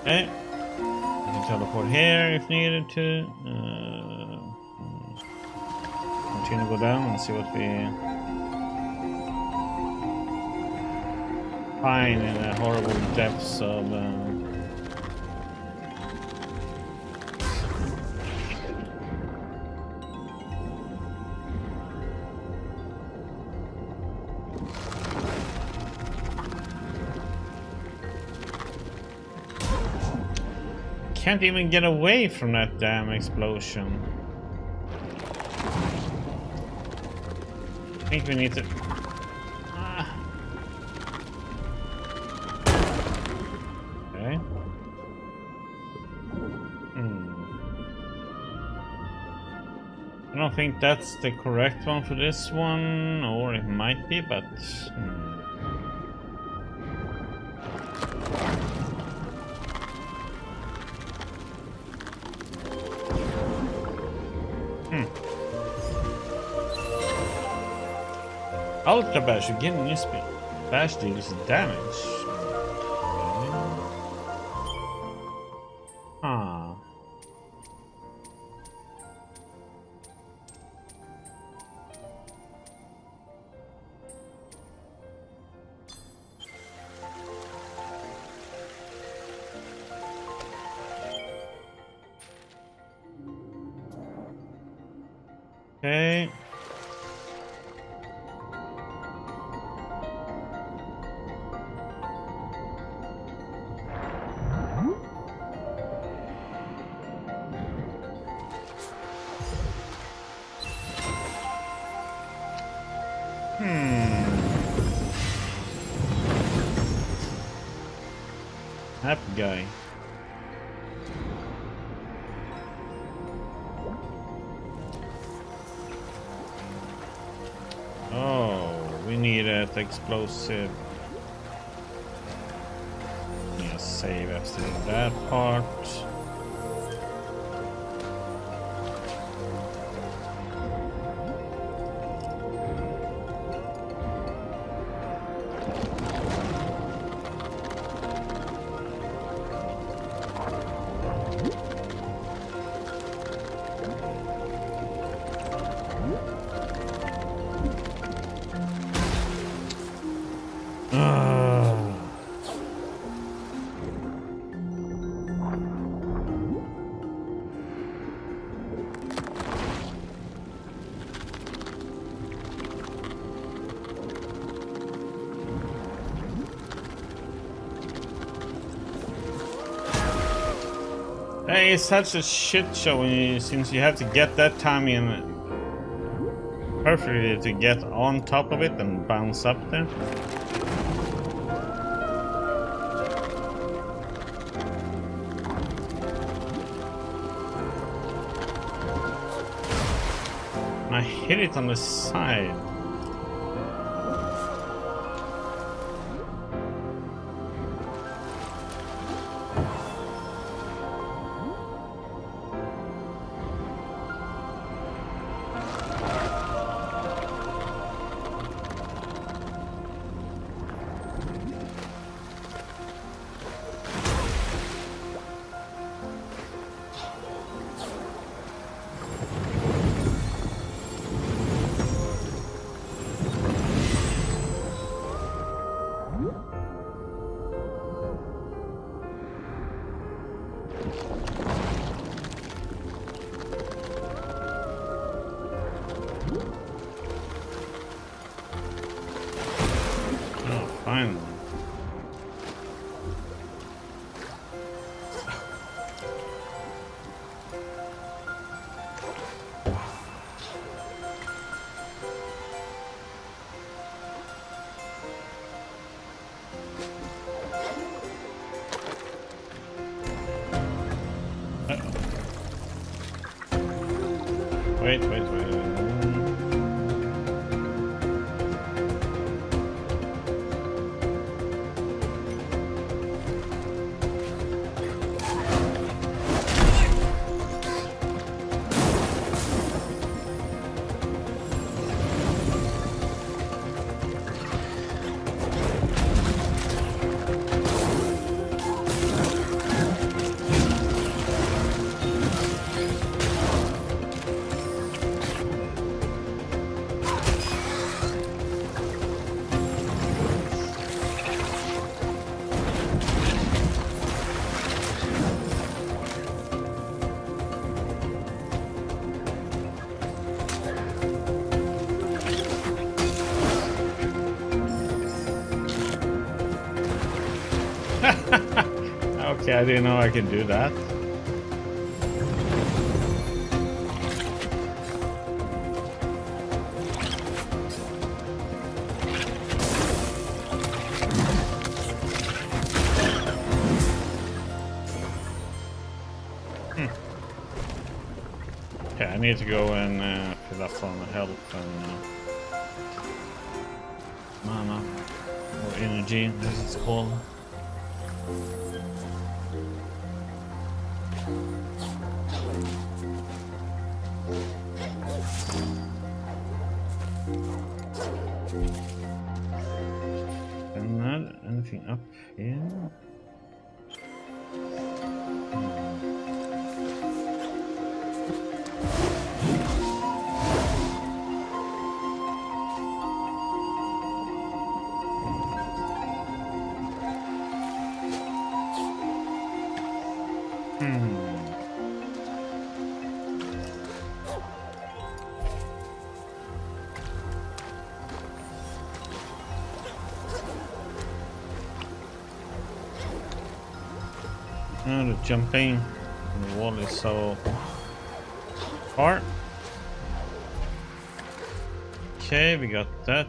Okay. We can teleport here if needed to. Uh, continue to go down and see what we find in the horrible depths of. Uh, can't even get away from that damn explosion. I think we need to... Ah. Okay. Hmm. I don't think that's the correct one for this one, or it might be, but... Hmm. Ultra Bash again new speed. Bash deals damage. Explosive. Hey, it's such a shit show you, since you have to get that time in perfectly to get on top of it and bounce up there. I hit it on the side. Okay, I didn't know I could do that. Hmm. I need to go and uh, fill up on health and uh, mana or energy, as it's called. Jumping the wall is so far. Okay, we got that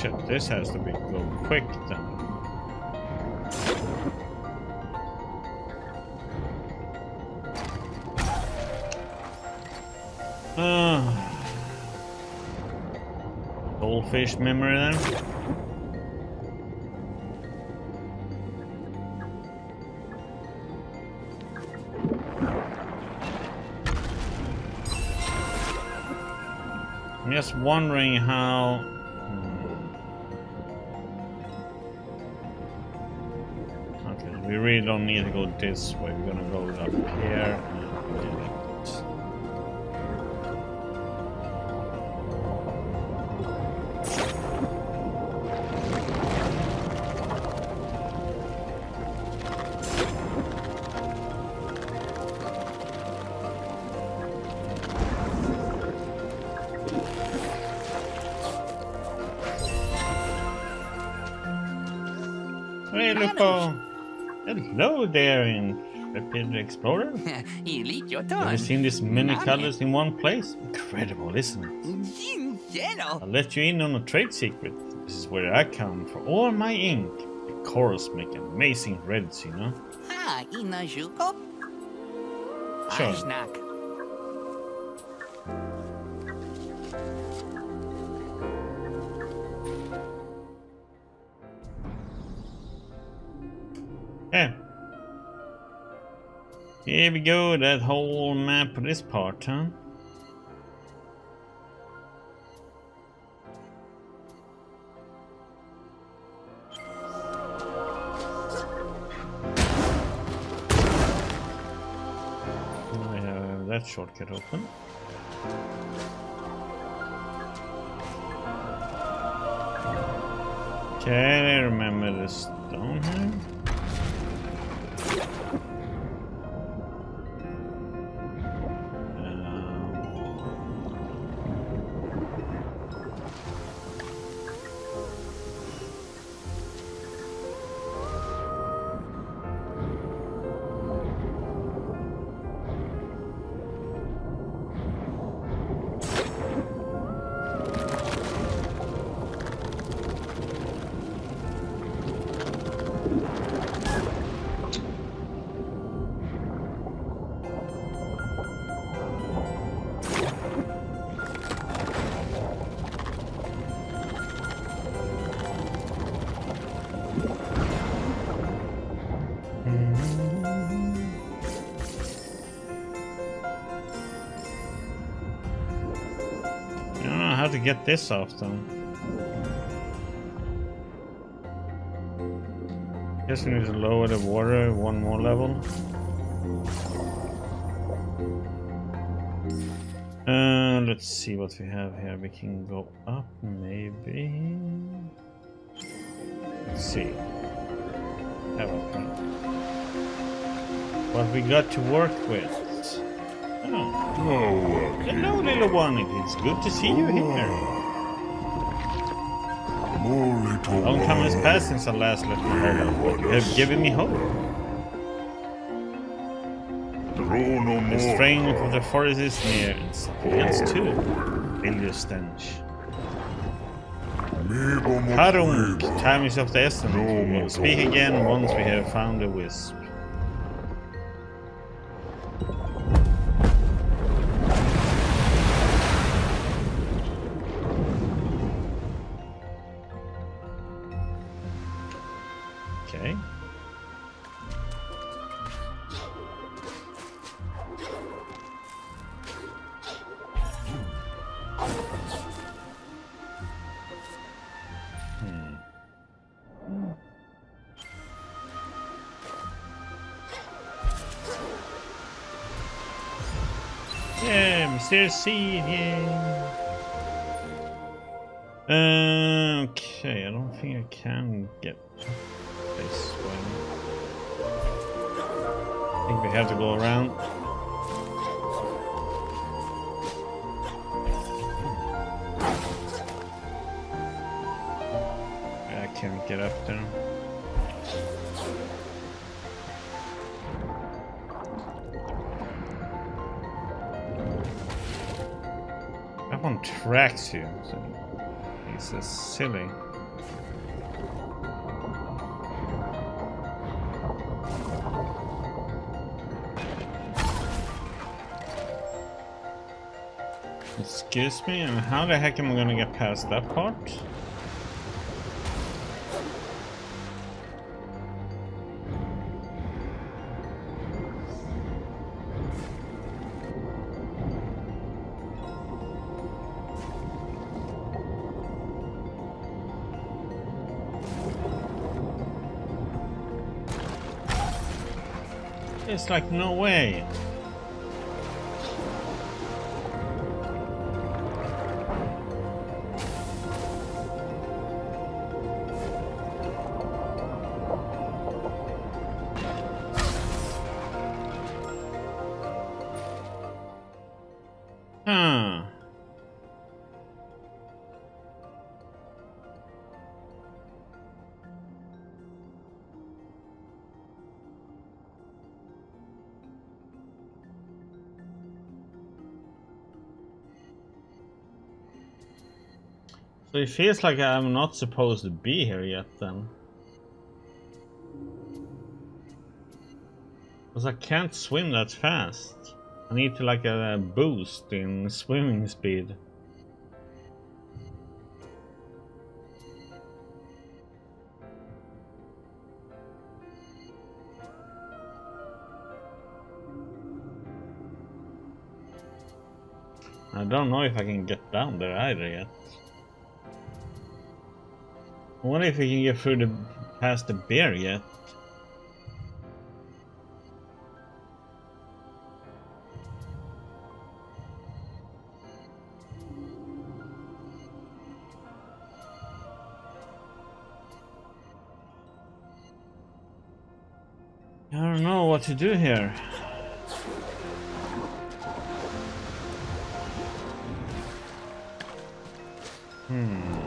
shit, this has to be go quick then. Ah. Goldfish memory then? I'm just wondering how. Really don't need to go this way. We're gonna go up here. There, intrepid explorer. I like your Have you seen this many colors in one place? Incredible, isn't it? In yellow. I'll let you in on a trade secret. This is where I come for all my ink. The corals make amazing reds, you know? Ah, in a. Sure. Here we go, that whole map this part, huh? I that shortcut open. Okay, I remember this stone here. Get this off. Guess we need to lower the water one more level. Uh, let's see what we have here. We can go up, maybe. Let's see. Have a. What we got to work with. Oh, hello, little one. It's good to see you here. Long time has passed since I last left my home. You have given me hope. The strain of the forest is near, and something else too. Bitter stench. Harunk, time is of the essence. We will speak again once we have found the wisp. Tracks you, so it's uh, silly. Excuse me, and how the heck am I gonna get past that part? It's like no way. So it feels like I'm not supposed to be here yet then. Because I can't swim that fast. I need to like a boost in swimming speed. I don't know if I can get down there either yet. I wonder if we can get through the past the bear yet. I don't know what to do here. Hmm.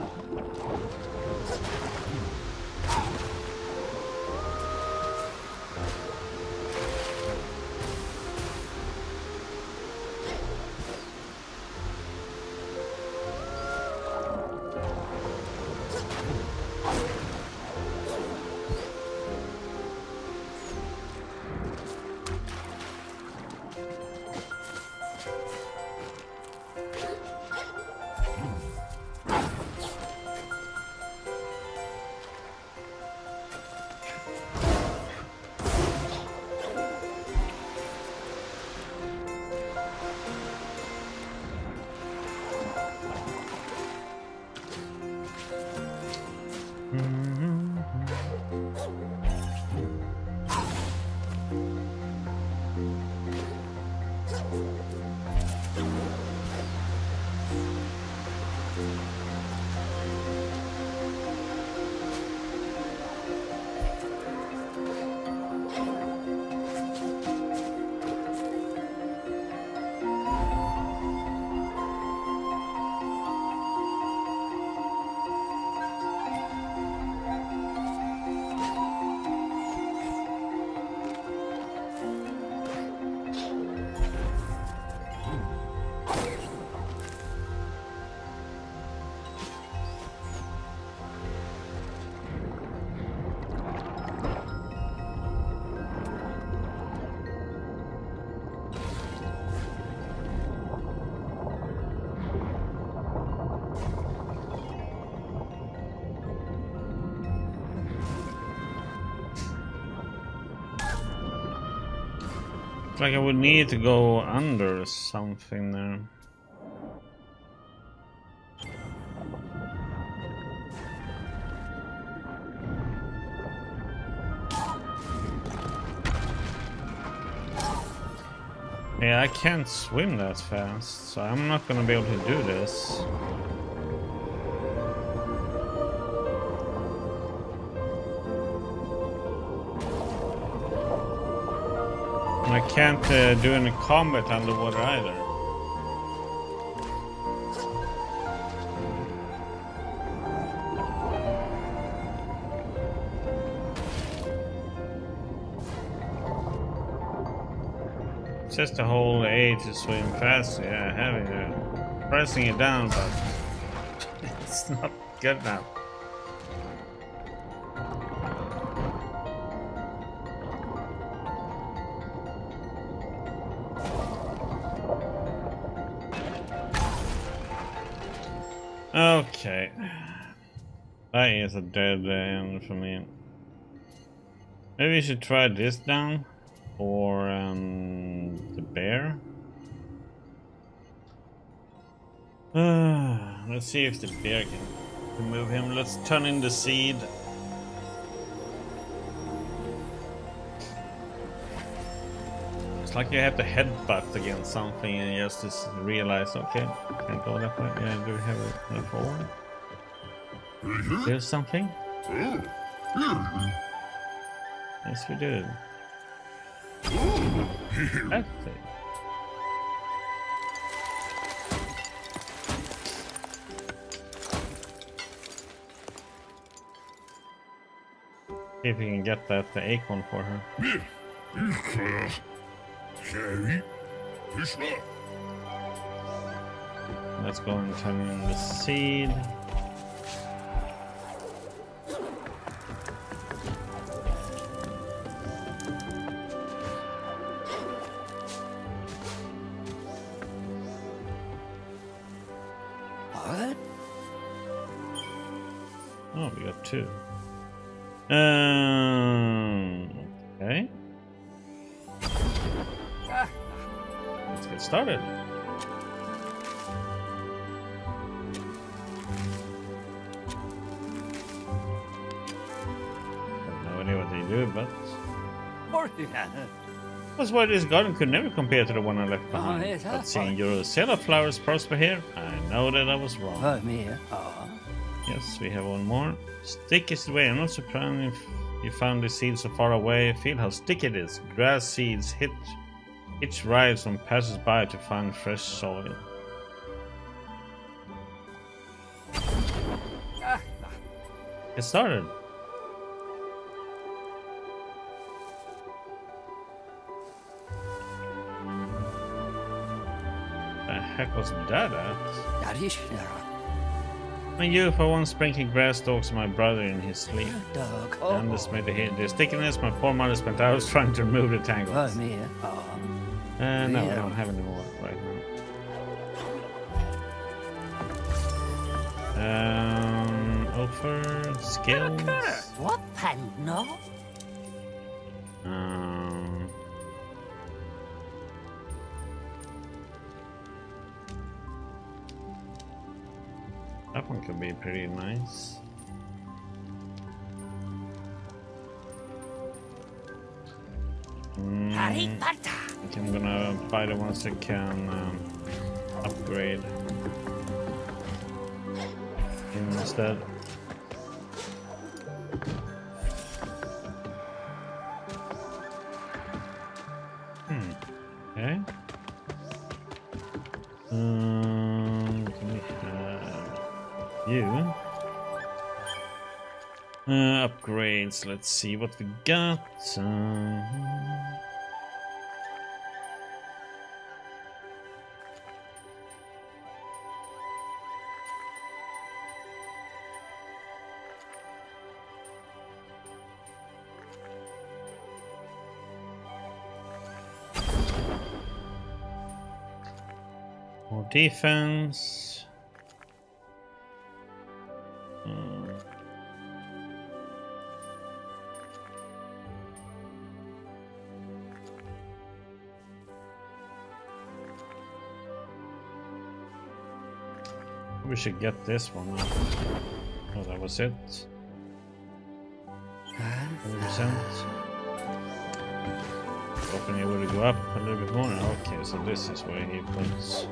Like I would need to go under something there. Yeah, I can't swim that fast, so I'm not gonna be able to do this. Can't uh, do any combat underwater either. It's just the whole A to swim fast. Yeah, having it, pressing it down, but it's not good enough. Is a dead end for me. Maybe we should try this down. Or um, the bear. Uh, let's see if the bear can remove him. Let's turn in the seed. It's like you have to headbutt against something and just realize, okay, can't go that way. Yeah, do we have a, a forward? There's something? Yes, we did. That's it. See if we can get that the acorn for her. Let's go and turn in the seed. Why this garden could never compare to the one I left ah, behind. yes, but huh? Ah, seeing your cellar flowers prosper here, I know that I was wrong. Oh, med. Ja. Ah. Yes, we have one more. Stick is the way. I'm not surprised if you found the seed so far away. Feel how sticky it is. Grass seeds hit each rise and passes by to find fresh soil. Get started. Heck was that at? Det är My youth, I sprinkling grass stalks on my brother in his sleep. Dog. I underestimate the, the stickiness. My poor mother spent hours trying to remove the tangles. Hör med. Ja. Uh, no, I don't have any more right now. Um, offer skills. What panno? It could be pretty nice. Mm, I think I'm gonna buy the ones that can um, upgrade instead. Hmm. Okay. Um you? Uh, upgrades. Let's see what we got. Um, more defense. Should get this one. now. Oh, that was it. 100%. Hoping it would go up a little bit more. Okay, so this is where he puts.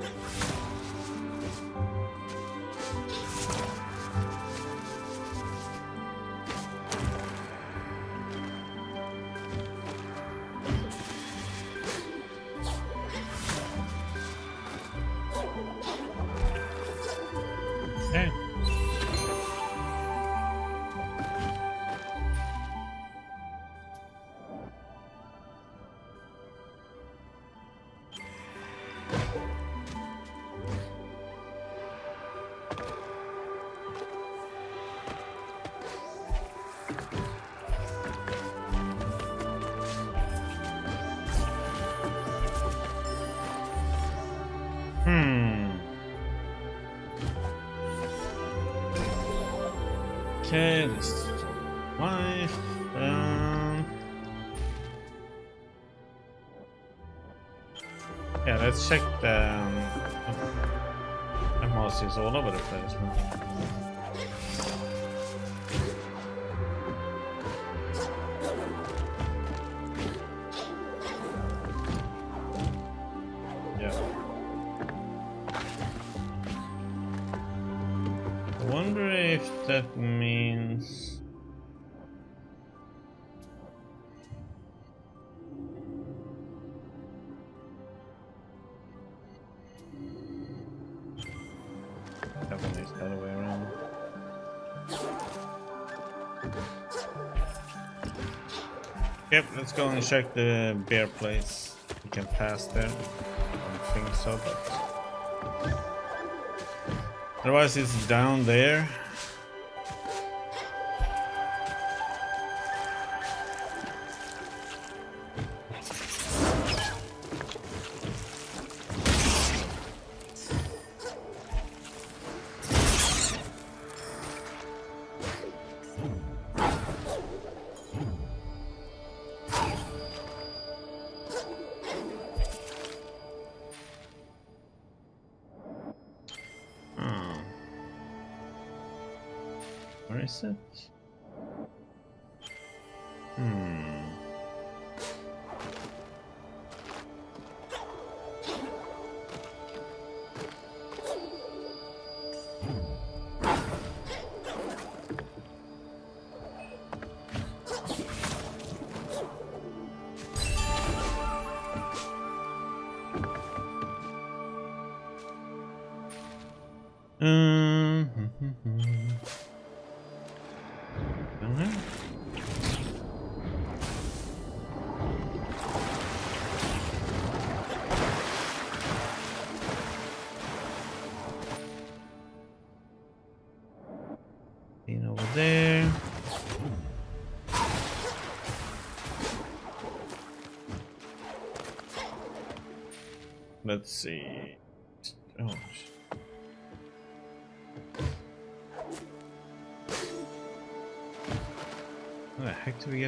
Yep, let's go and check the bear place. We can pass there. I don't think so, but. Otherwise, it's down there.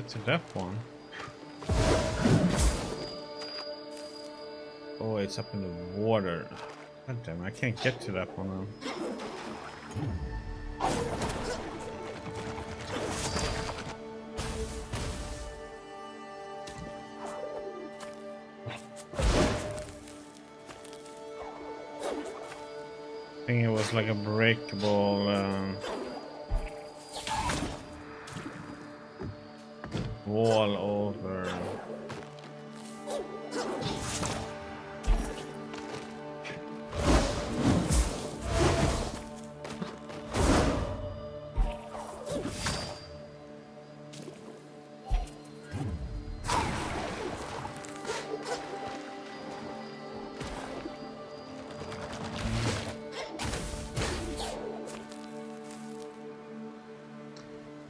Get to that one? Oh, it's up in the water. God damn, I can't get to that one now.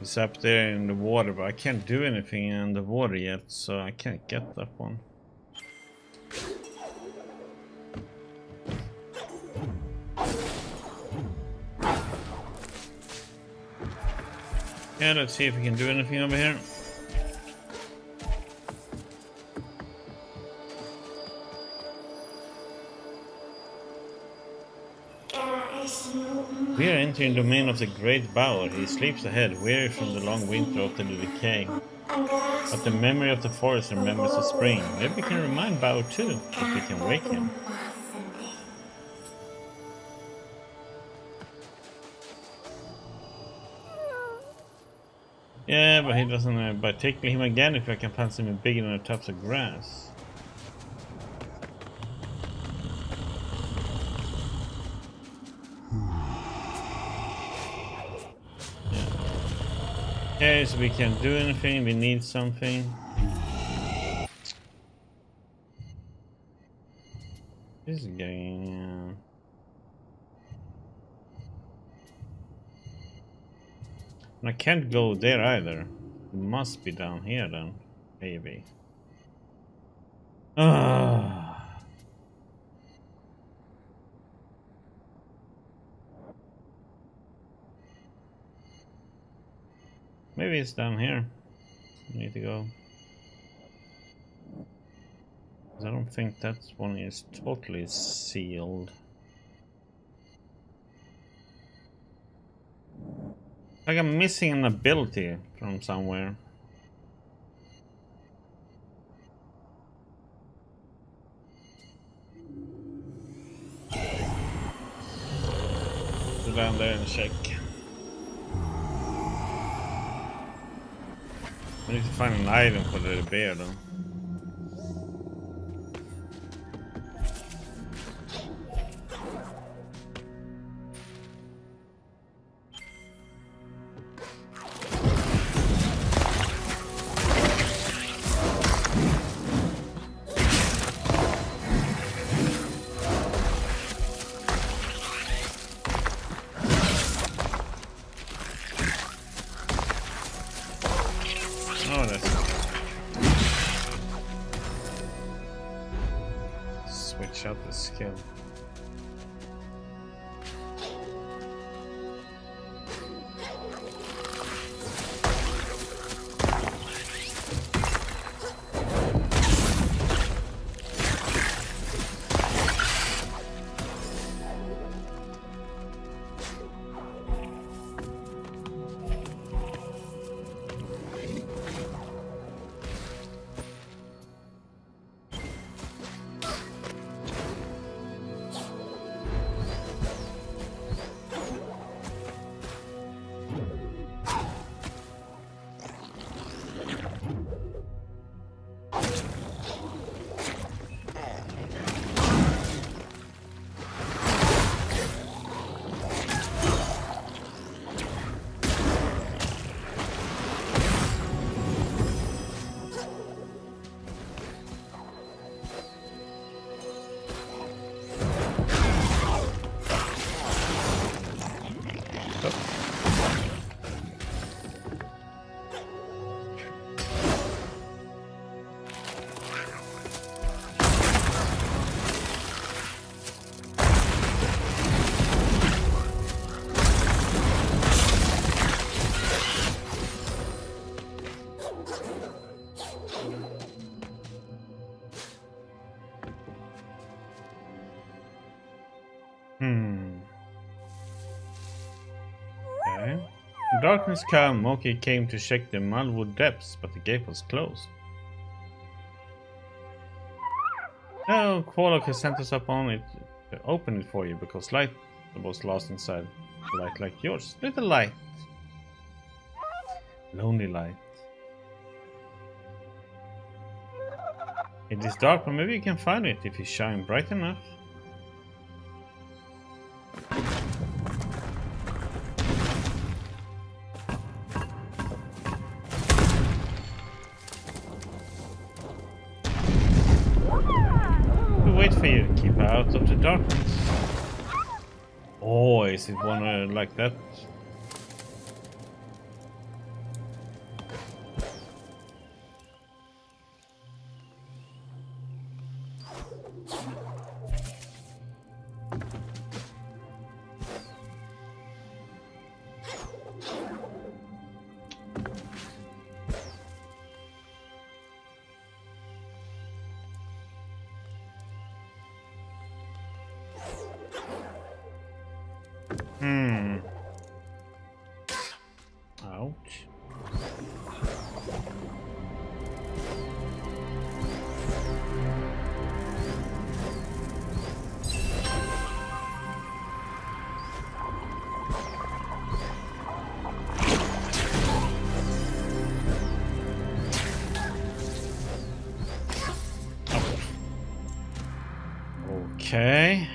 It's up there in the water, but I can't do anything in the water yet, so I can't get that one. Yeah, let's see if we can do anything over here. Entering the domain of the great Baur. He sleeps ahead, weary from the long winter of the decay. But the memory of the forest remembers the spring. Maybe we can remind Baur too, if we can wake him. Yeah, but he doesn't. Uh, by taking him again, if I can something bigger than a tuft of grass. We can't do anything, we need something. This is getting... I can't go there either. It must be down here then, maybe. Ah. Maybe it's down here. We need to go. I don't think that one is totally sealed. Like I'm missing an ability from somewhere. Go down there and check. I need to find an item for the darkness came, Moki came to check the Mouldwood depths, but the gate was closed. Oh, Kwolok has sent us up on it to open it for you because light was lost inside a light like yours. Little light. Lonely light. It is dark, but maybe you can find it if you shine bright enough. Is one uh, like that? Okay.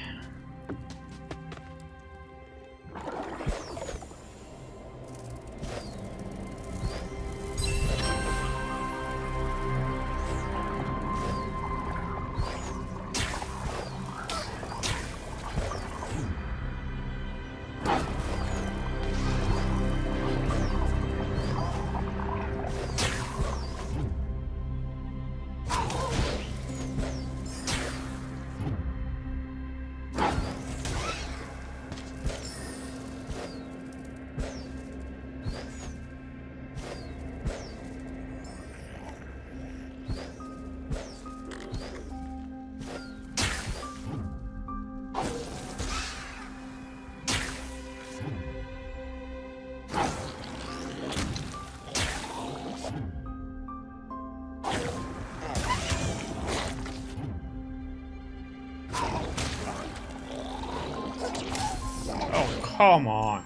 Come on.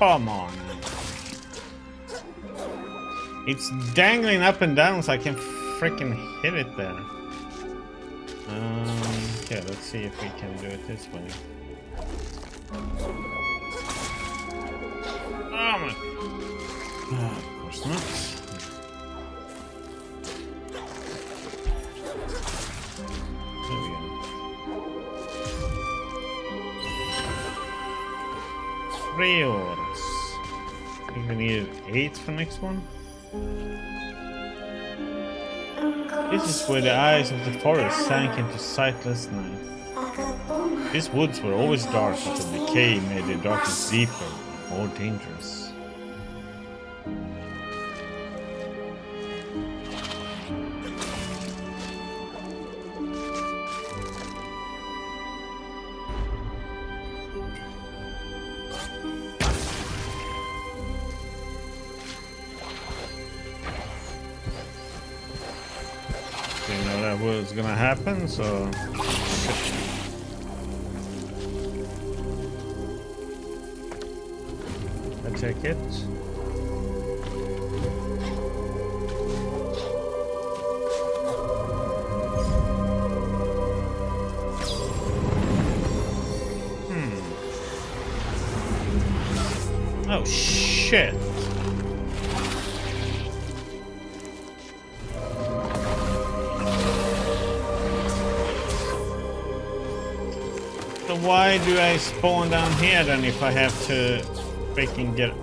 Come on. It's dangling up and down so I can freaking hit it there. Um, okay, let's see if we can do it this way. Eight for next one. This is where the eyes of the forest sank into sightless night. These woods were always dark but the decay made the darkness deeper and more dangerous. So. I take it. Hmm. Oh shit. Why do I spawn down here then if I have to freaking get...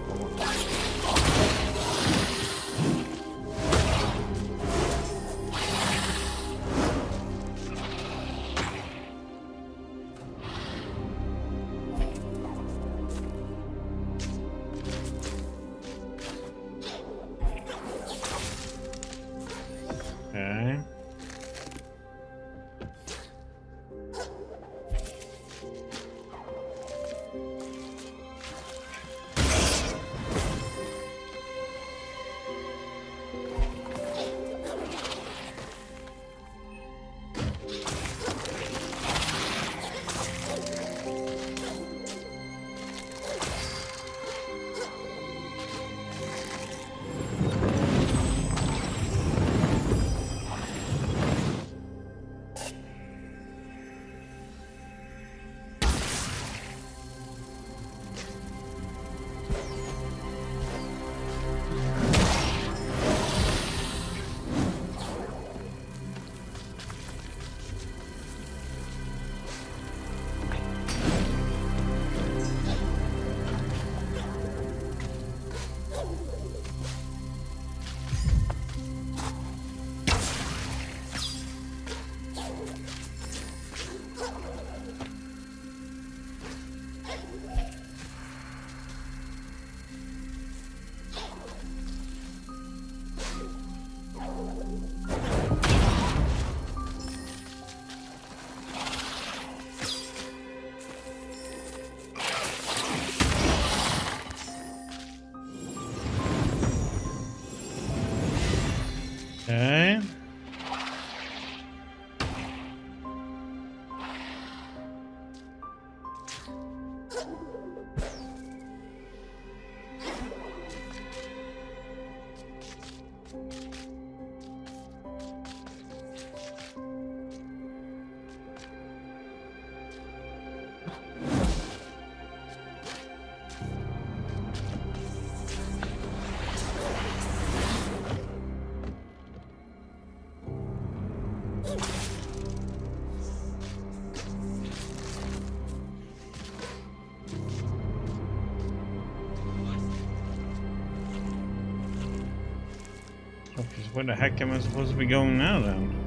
where the heck am I supposed to be going now then?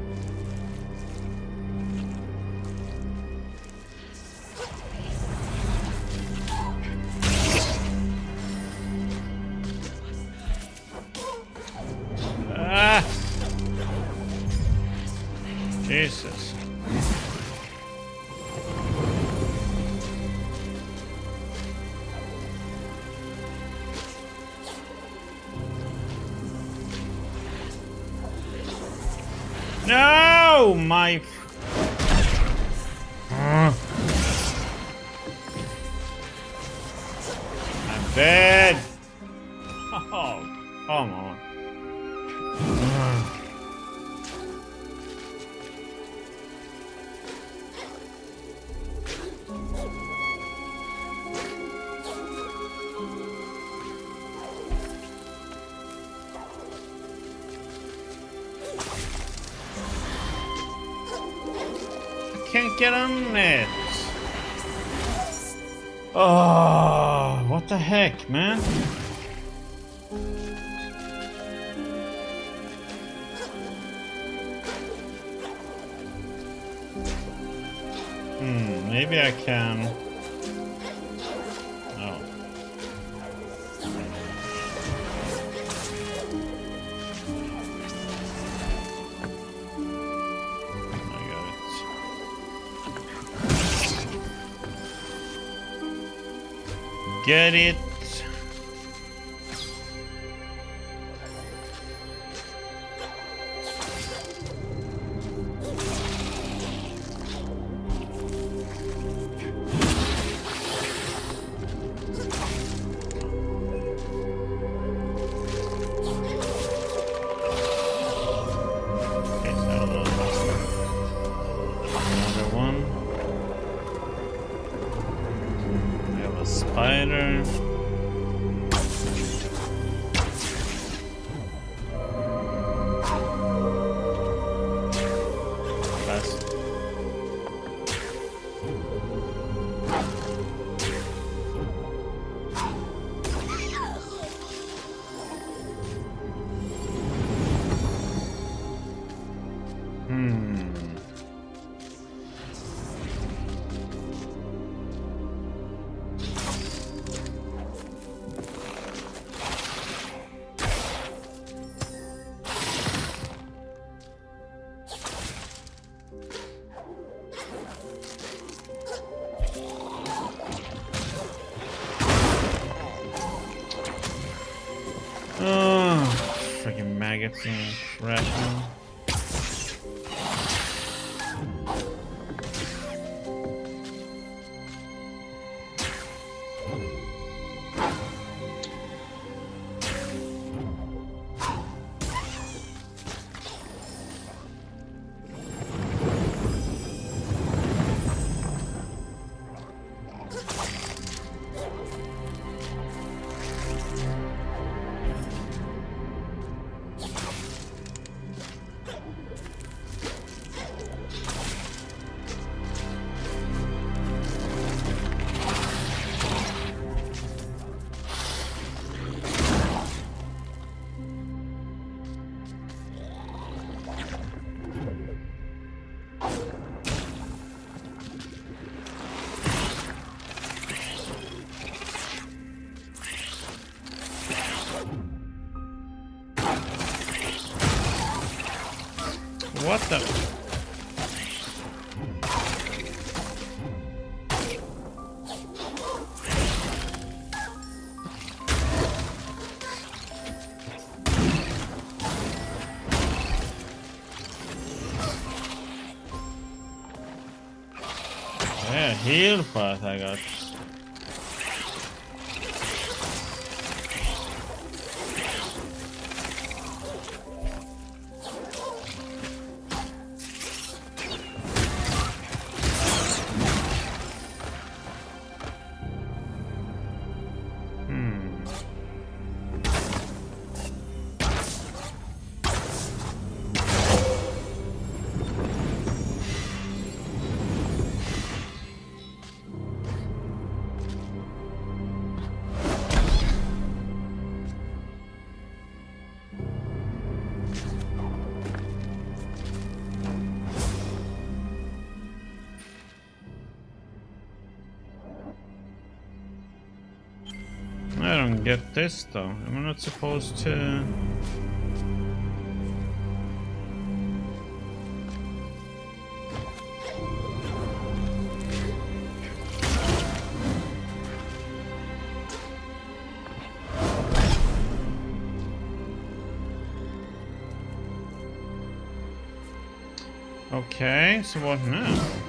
Rational. guerreiro, pá, tá? don't get this though. I'm not supposed to... Okay, so what now?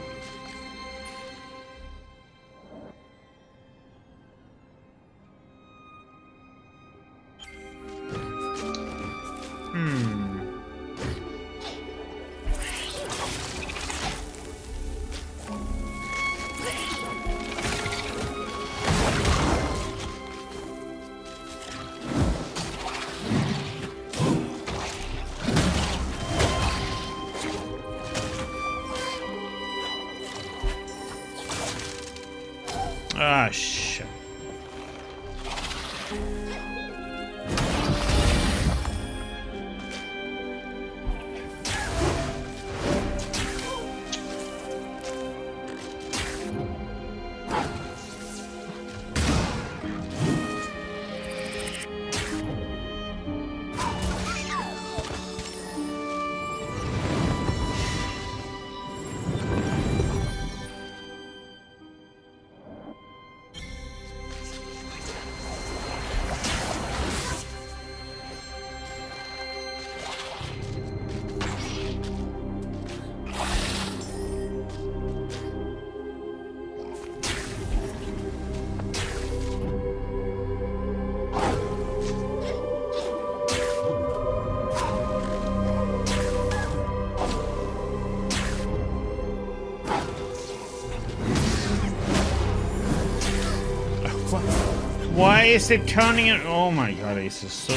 Why is it turning it? Oh my god, this is so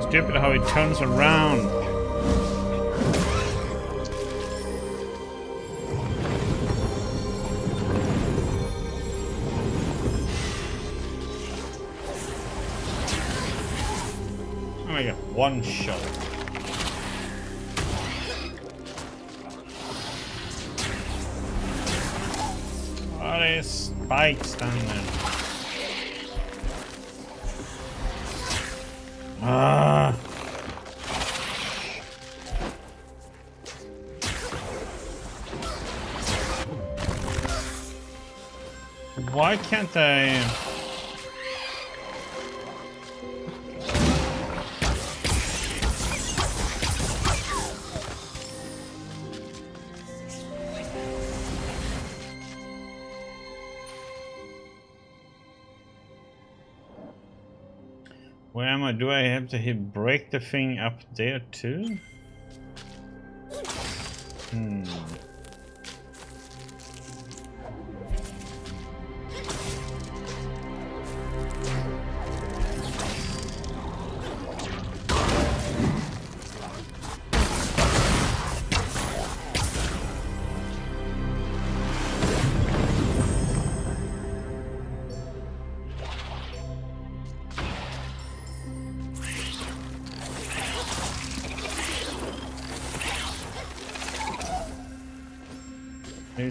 stupid how it turns around. Oh my god, one shot. What is spikes down there? Why can't I? Where am I? Do I have to hit break the thing up there too?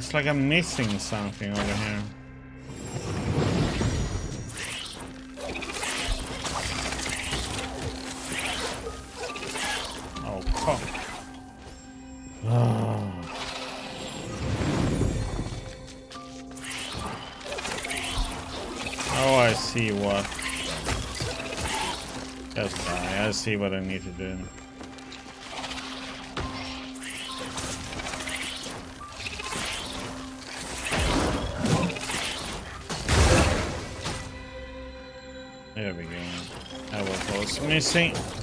It's like I'm missing something over here. Oh, fuck. Oh. oh, I see what. Die. I see what I need to do. Was was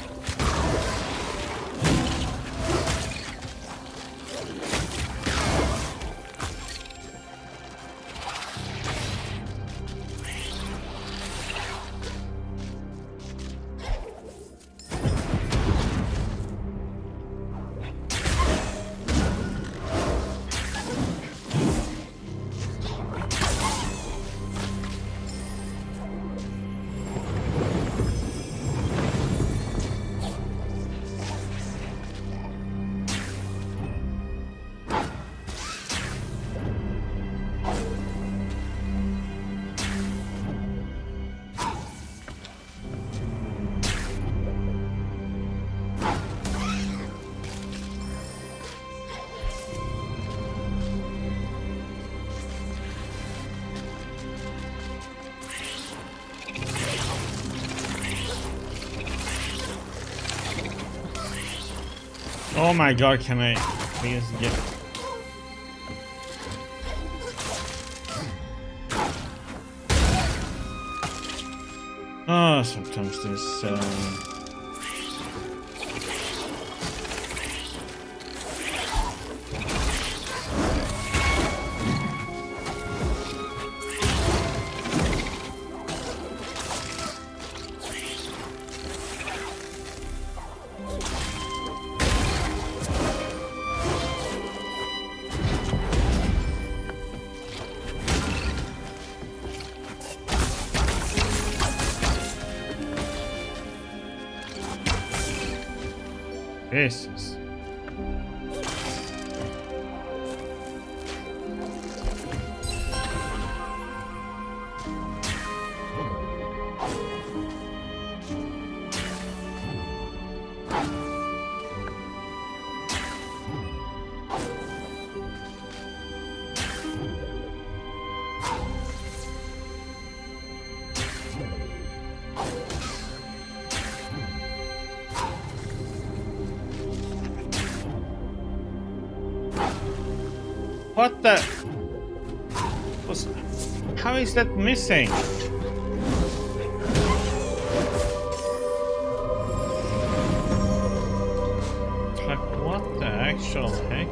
Oh my god, can I please get... Oh, sometimes this... Uh... missing? Like what the actual heck?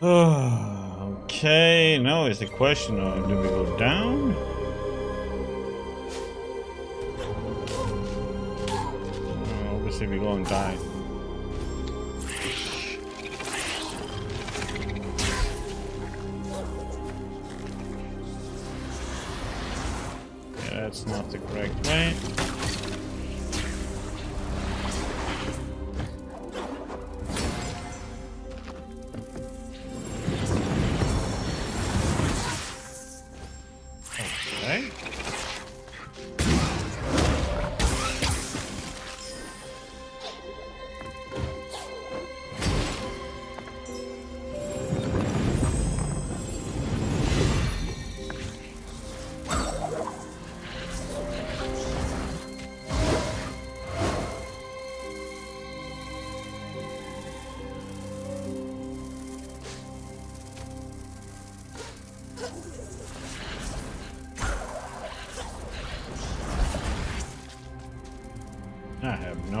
okay, now is the question of do we go down? Uh, obviously we go and die.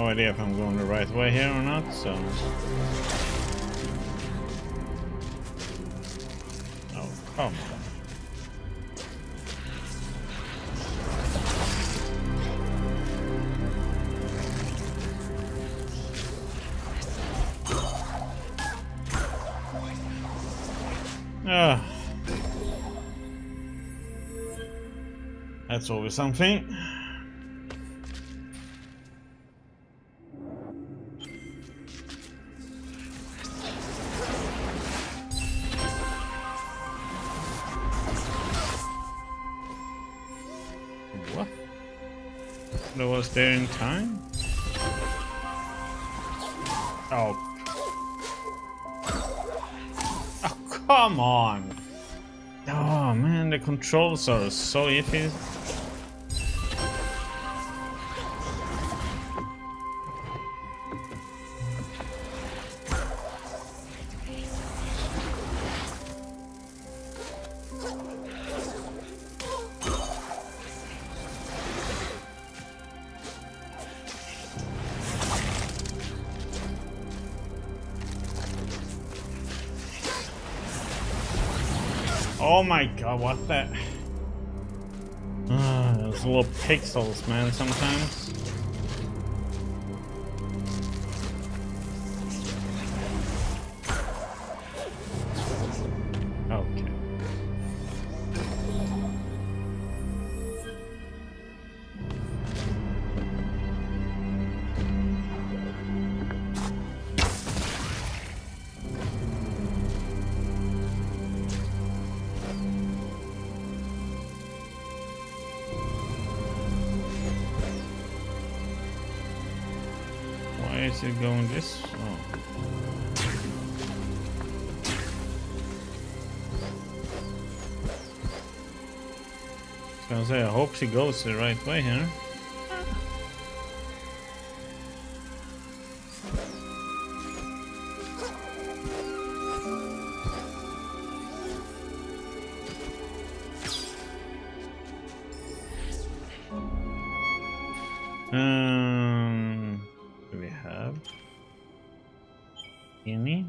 Idea if I'm going the right way here or not, so... Oh, come on. Ah. That's always something. Controls are so iffy. Oh my god, what the? Little pixels, man, sometimes. She goes the right way here. Um, do we have any?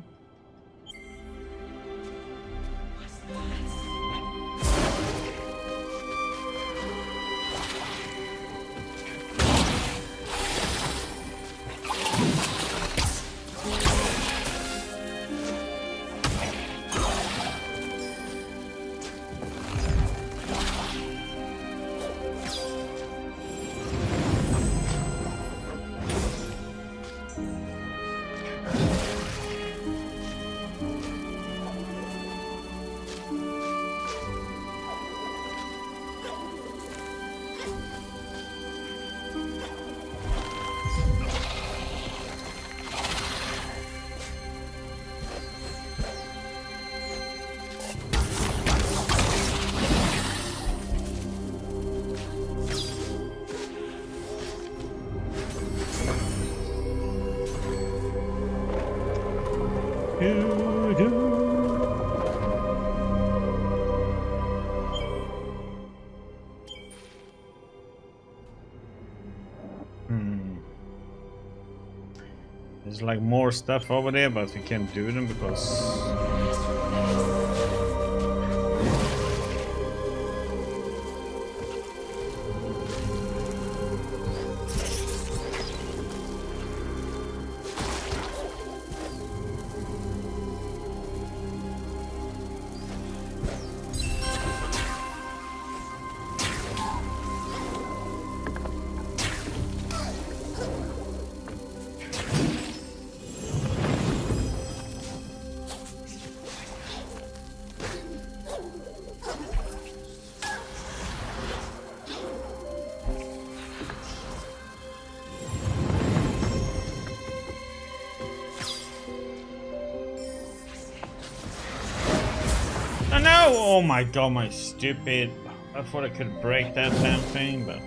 There's like more stuff over there, but we can't do them because My god, my stupid. I thought I could break that damn thing, but.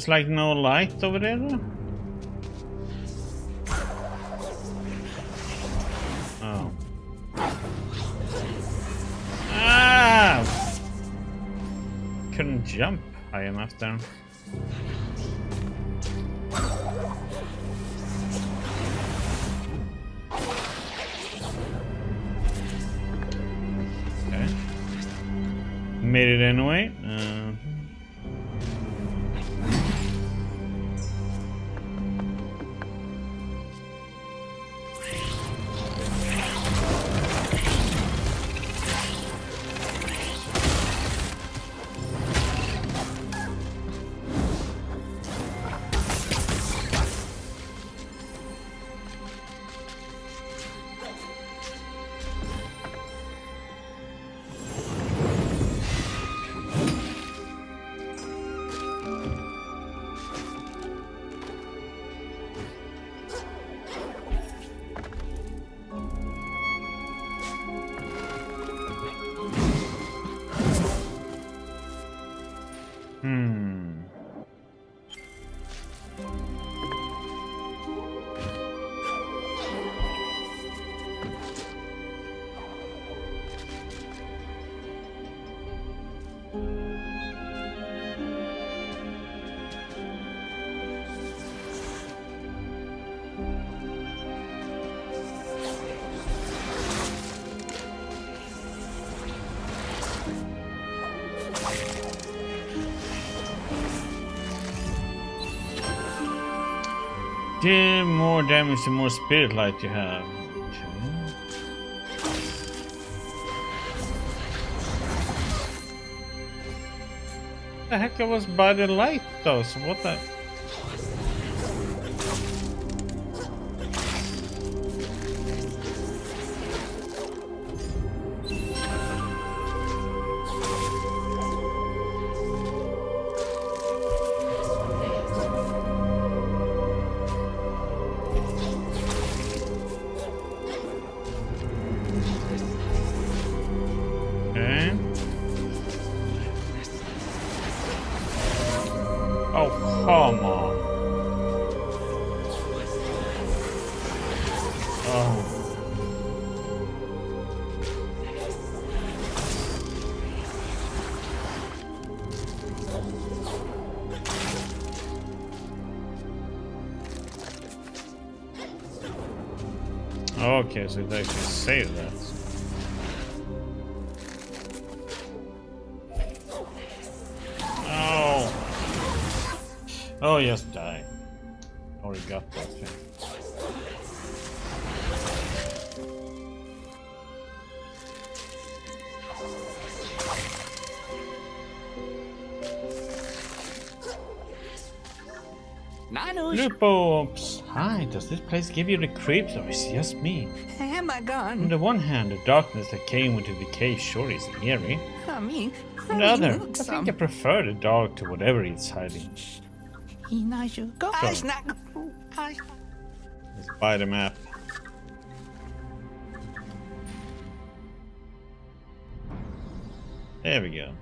Just like no light over there? Oh. Ah! Couldn't jump high enough there. Okay. Made it anyway. The more damage, the more spirit light you have. The heck I was by the light though, so what the... Okay, so does this place give you the creeps or is it just me? am I gone? On the one hand, the darkness that came with the cave sure is eerie. Kami, On the other, I think I prefer the dark to whatever it's hiding. Go. Let's buy the map. There we go.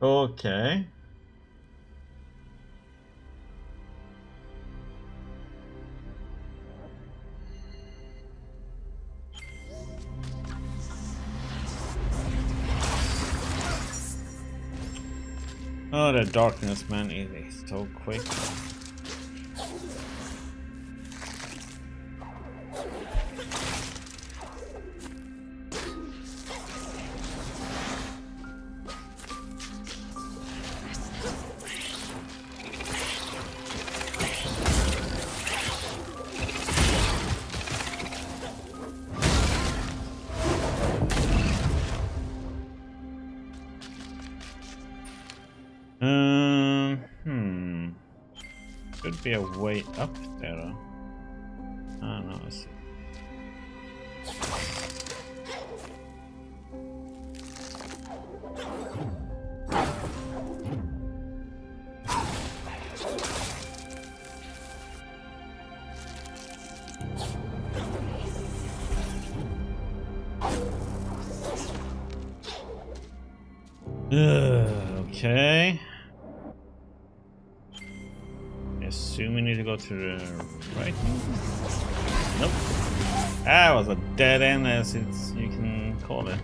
Okay. Oh, the darkness, man, is so quick. Be a way up oh. It's you can call it.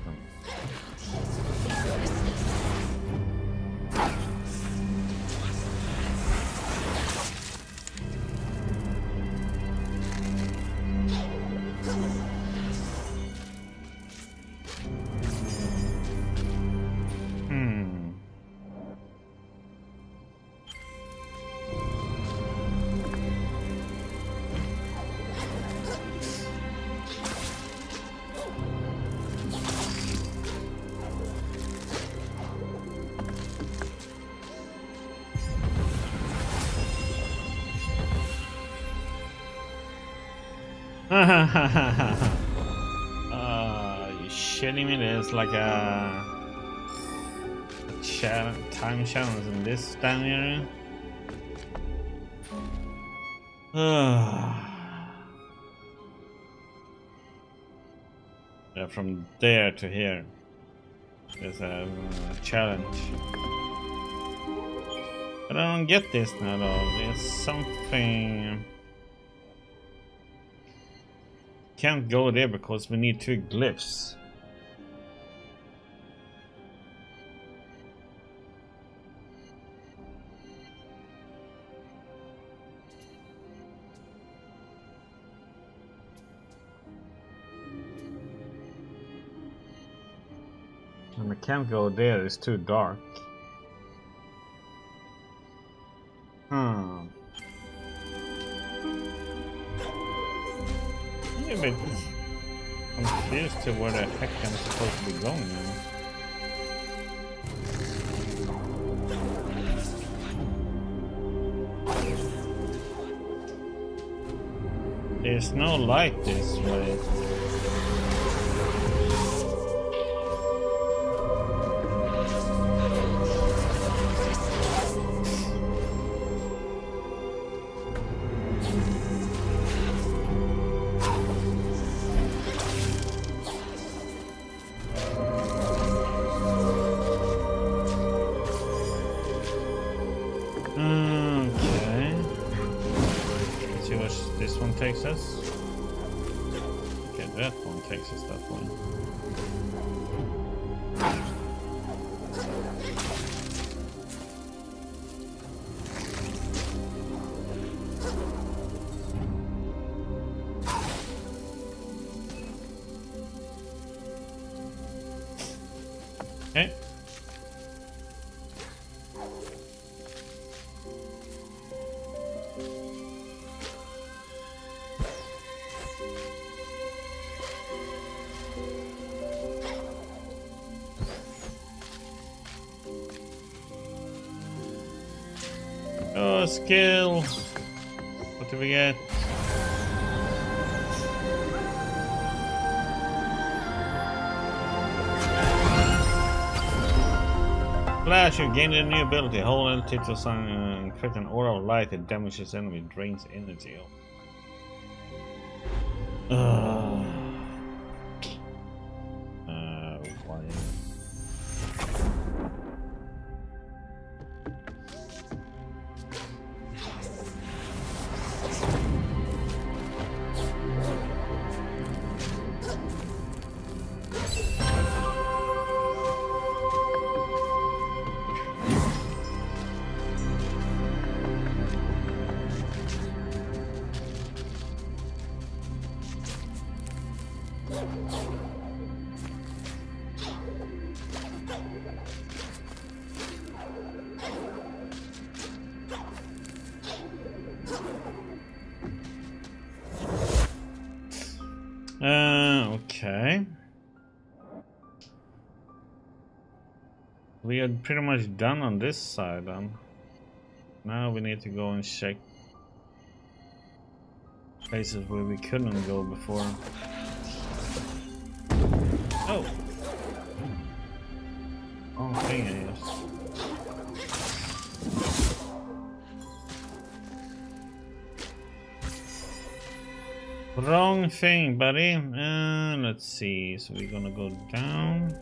uh, you shitting me? There's like a, a cha- time challenge in this down here. yeah, from there to here. There's a, uh challenge. But I don't get this now though. There's something. Can't go there because we need two glyphs. And we can't go there, it's too dark. Hmm. A bit confused to where the heck I'm supposed to be going now. There's no light this way. Skill. What do we get? Flash, you gained a new ability. Hold entity to sun and create an aura of light that damages enemy, drains energy. We are pretty much done on this side then. Now we need to go and check places where we couldn't go before. Oh! Wrong thing, I guess. Wrong thing, buddy. Uh, let's see. So we're gonna go down.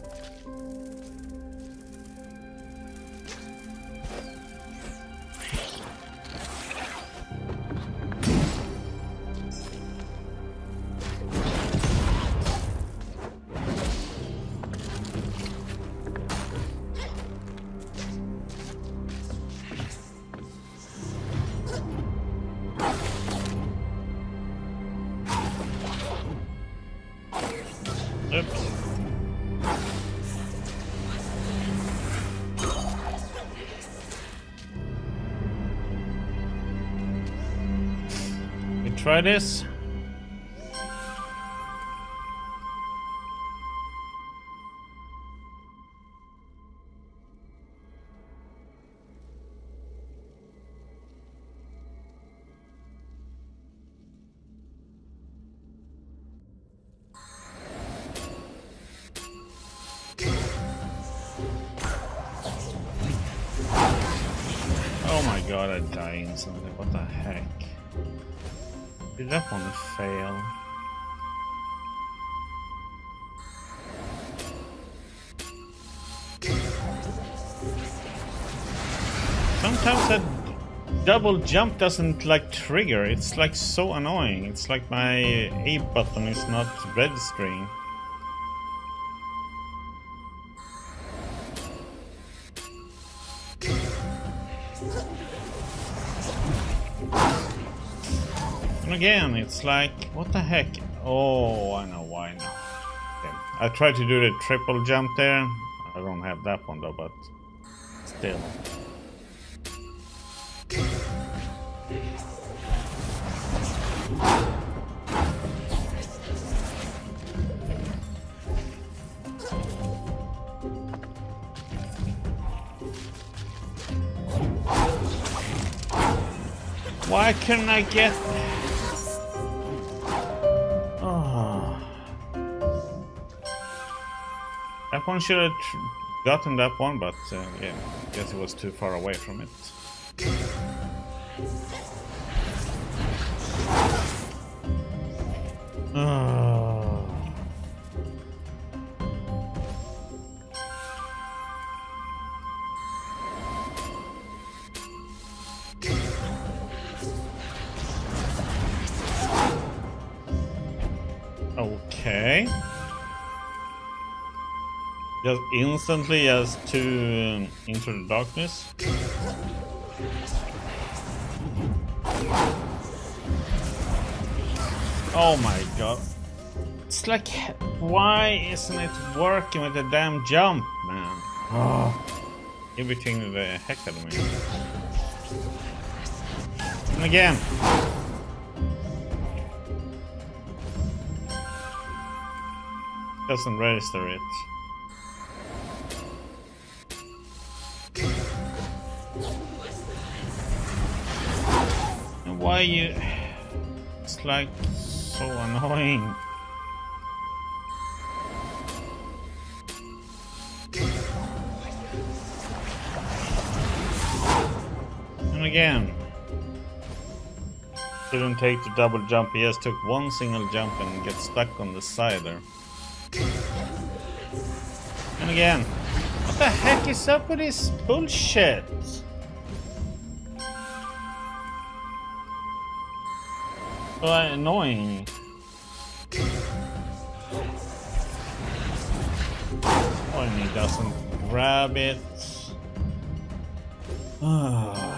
We double jump doesn't like trigger. It's like so annoying. It's like my A button is not registering. And again, it's like, what the heck? Oh, I know why now. Okay. I tried to do the triple jump there. I don't have that one though, but still. Why couldn't I get... Oh. That one should have gotten that one, but uh, yeah, guess it was too far away from it. Oh. Just instantly as to um, into the darkness. Oh my god. It's like, why isn't it working with the damn jump, man? Oh. Everything the heck out of me. And again. Doesn't register it. You... It's like so annoying. And again. Didn't take the double jump, he just took one single jump and get stuck on the side there. And again. What the heck is up with this bullshit? So annoying. Oh, when he doesn't grab it. Ah.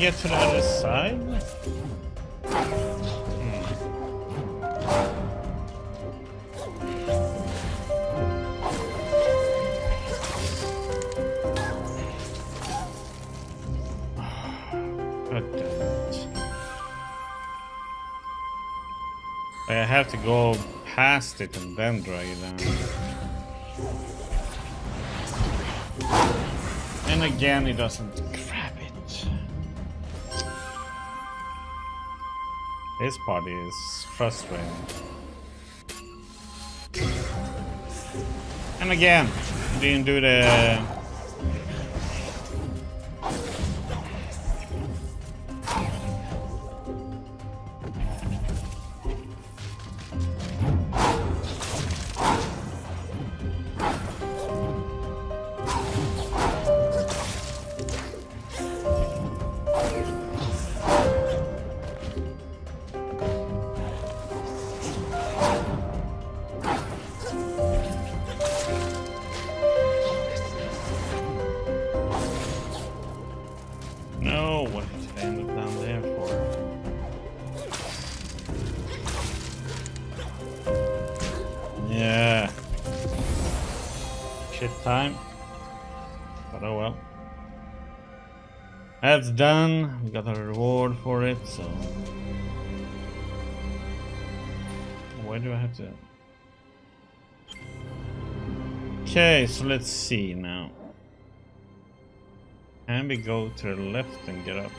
Get to the other side? Hmm. I have to go past it and then drag it down. And again, it doesn't This part is frustrating. And again, didn't do the... Where do I have to? Okay, so let's see now. Can we go to the left and get up?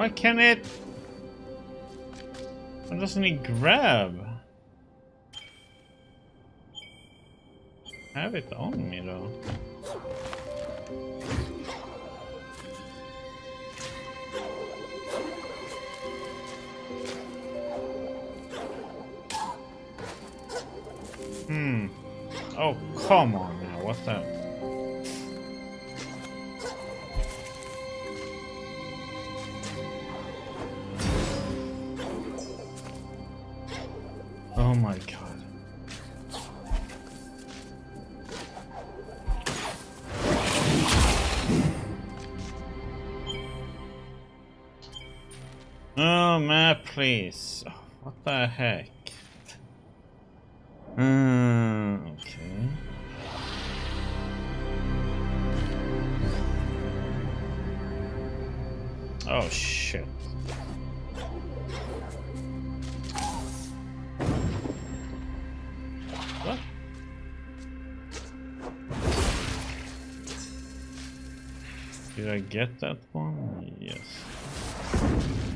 Why can't it? Why doesn't he grab? Please. Oh, what the heck? Hmm, okay. Oh, shit. What? Did I get that one? Yes.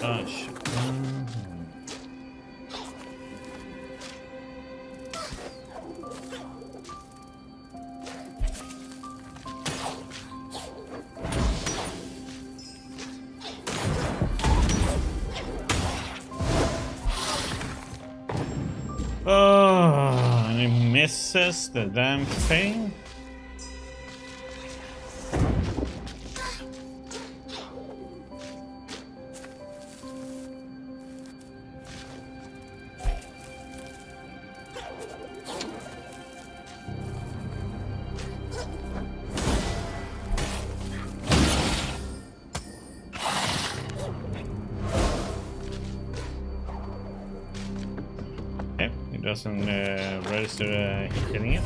Shit. Mhm. Oh, and he misses the damn thing. Doesn't uh, register uh, hitting it.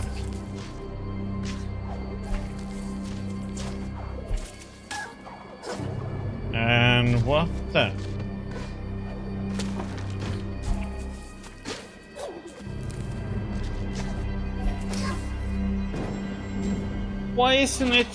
And what the? Why isn't it?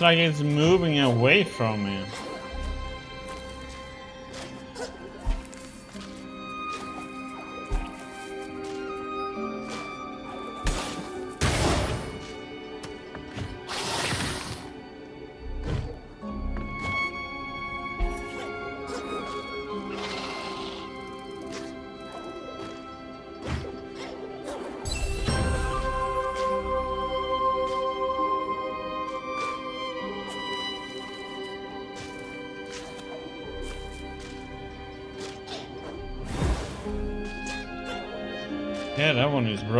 Like it's moving away from me.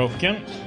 Broken.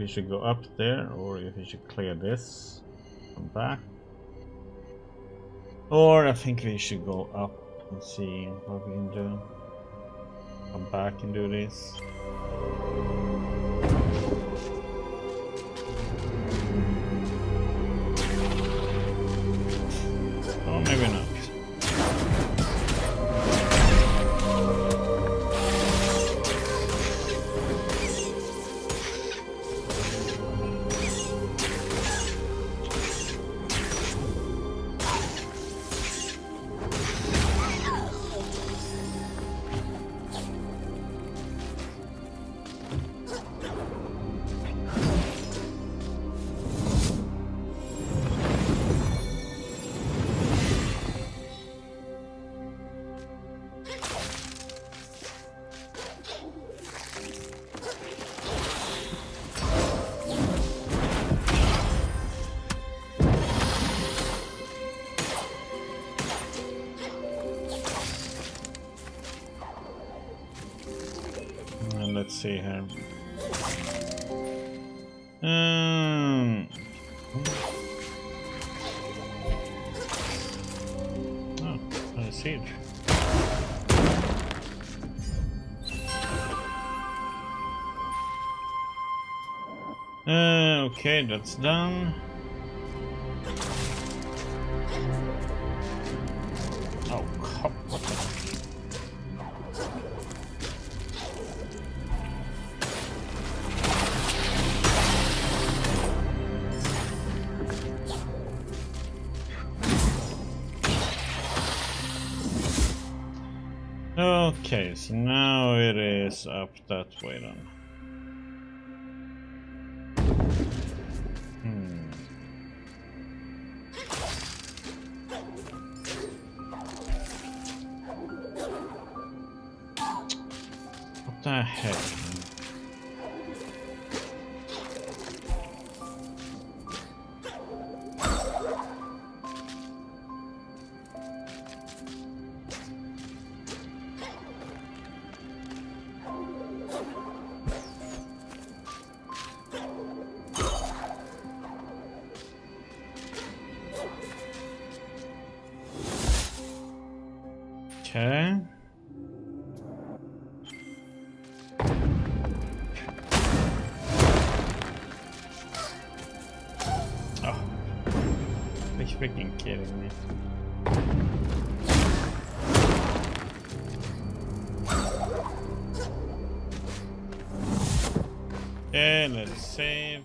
You should go up there or if you should clear this. Come back. Or I think we should go up and see what we can do. Come back and do this. Okay, that's done. Oh, Okay, so now it is up that way then. What kidding me? Okay, let's save.